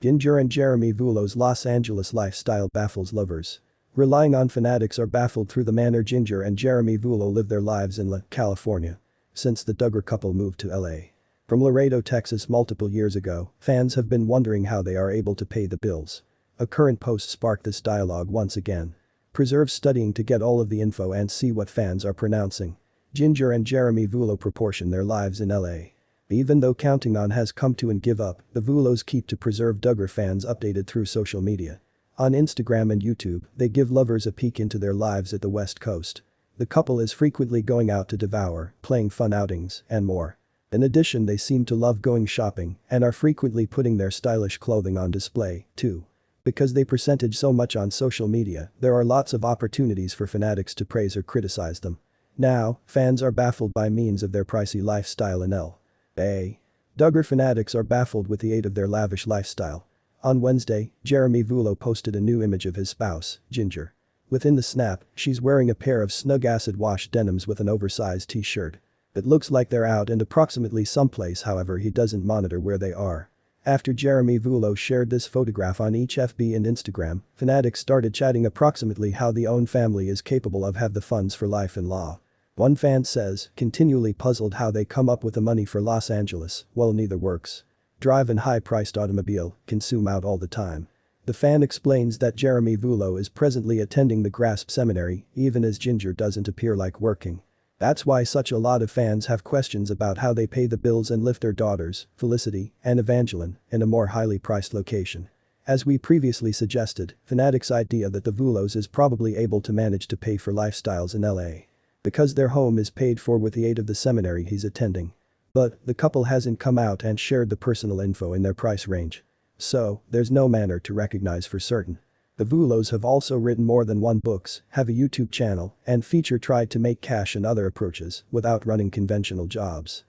Jinger and Jeremy Vuolo's Los Angeles lifestyle baffles lovers. Relying on fanatics are baffled through the manner Jinger and Jeremy Vuolo live their lives in La, California. Since the Duggar couple moved to LA. From Laredo, Texas multiple years ago, fans have been wondering how they are able to pay the bills. A current post sparked this dialogue once again. Preserve studying to get all of the info and see what fans are pronouncing. Jinger and Jeremy Vuolo proportion their lives in LA. Even though Counting On has come to and give up, the Vuolos keep to preserve Duggar fans updated through social media. On Instagram and YouTube, they give lovers a peek into their lives at the West Coast. The couple is frequently going out to devour, playing fun outings, and more. In addition they seem to love going shopping and are frequently putting their stylish clothing on display, too. Because they percentage so much on social media, there are lots of opportunities for fanatics to praise or criticize them. Now, fans are baffled by means of their pricey lifestyle in L. A. Duggar fanatics are baffled with the aid of their lavish lifestyle. On Wednesday, Jeremy Vuolo posted a new image of his spouse, Jinger. Within the snap, she's wearing a pair of snug acid wash denims with an oversized t-shirt. It looks like they're out and approximately someplace however he doesn't monitor where they are. After Jeremy Vuolo shared this photograph on each FB and Instagram, fanatics started chatting approximately how the own family is capable of have the funds for life in law. One fan says, continually puzzled how they come up with the money for Los Angeles, well neither works. Drive an high-priced automobile, consume out all the time. The fan explains that Jeremy Vuolo is presently attending the Grasp Seminary, even as Jinger doesn't appear like working. That's why such a lot of fans have questions about how they pay the bills and lift their daughters, Felicity and Evangeline, in a more highly priced location. As we previously suggested, Fanatics' idea that the Vuolos is probably able to manage to pay for lifestyles in LA. Because their home is paid for with the aid of the seminary he's attending. But, the couple hasn't come out and shared the personal info in their price range. So, there's no manner to recognize for certain. The Vuolos have also written more than one books, have a YouTube channel, and feature tried to make cash and other approaches without running conventional jobs.